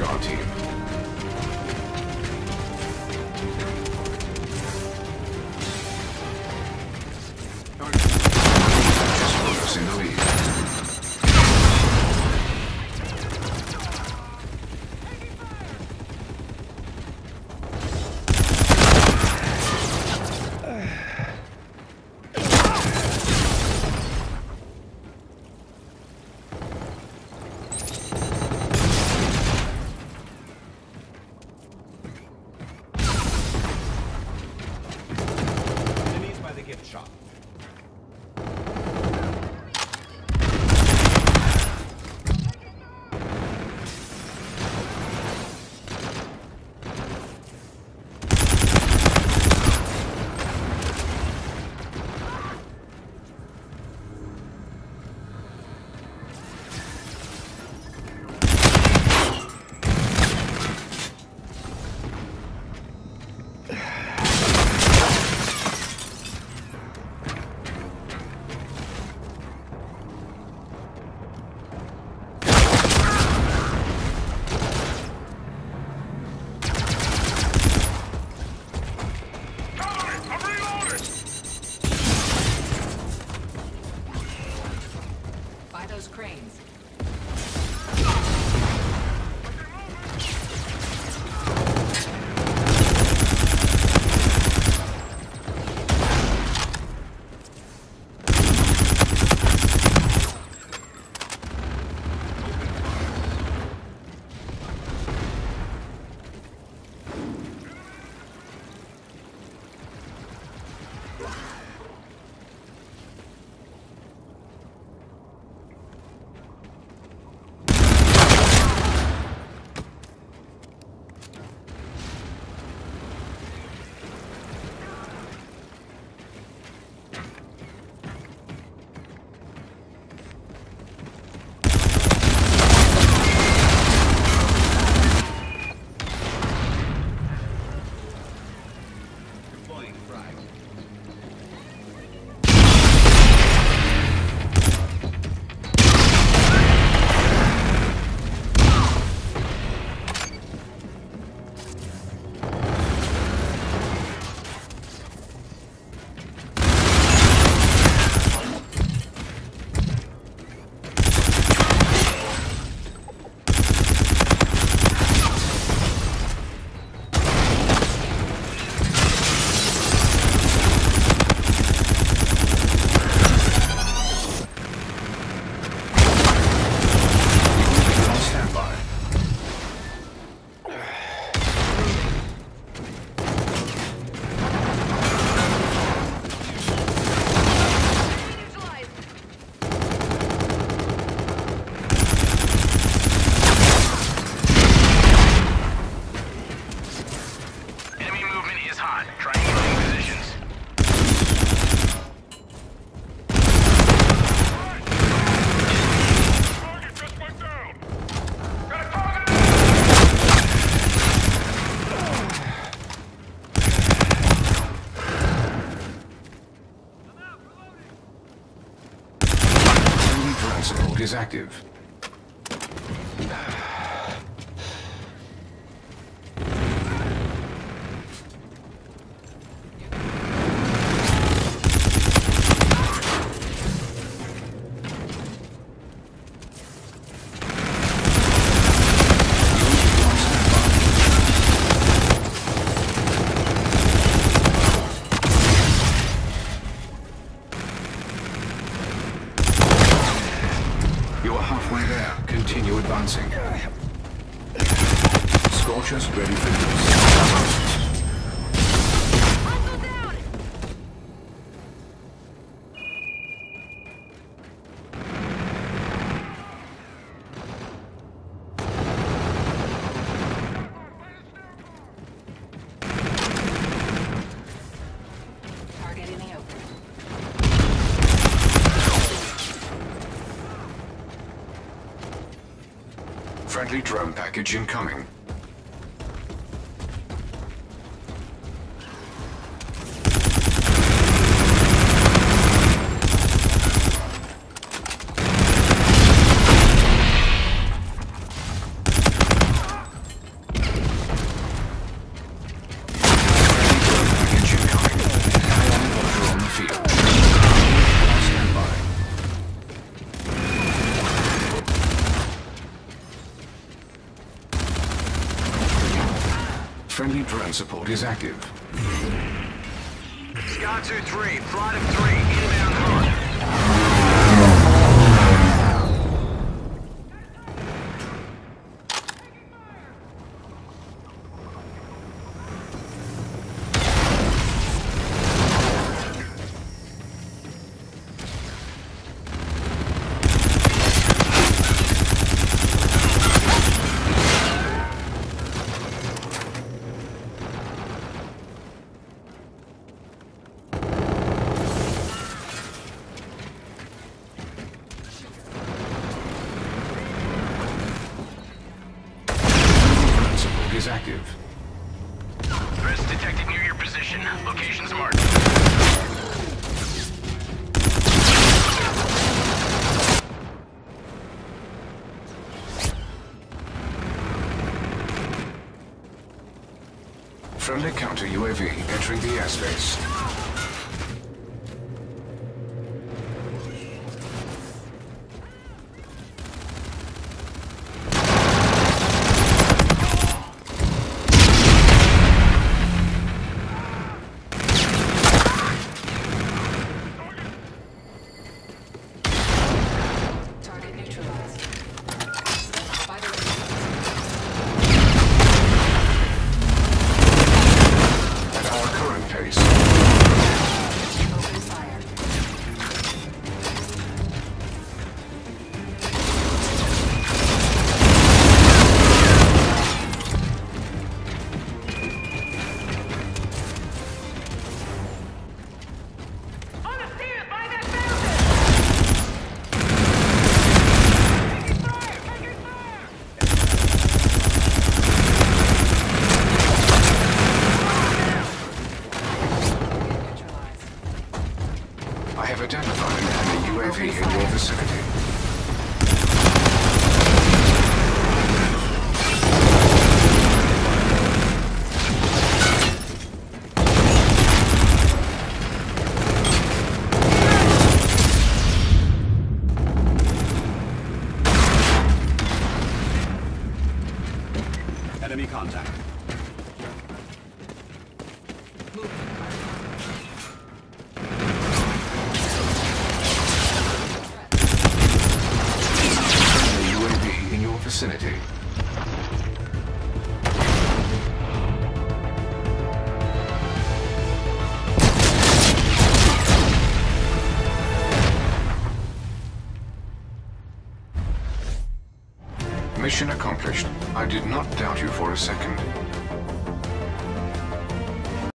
Scar team. is active. halfway there. Continue advancing. Scorchers ready for use. friendly drone package incoming. Friendly drone support is active. Scar 2-3, flight of 3, is active. Threats detected near your position. Locations marked. Friendly counter UAV entering the airspace. Mission accomplished. I did not doubt you for a second.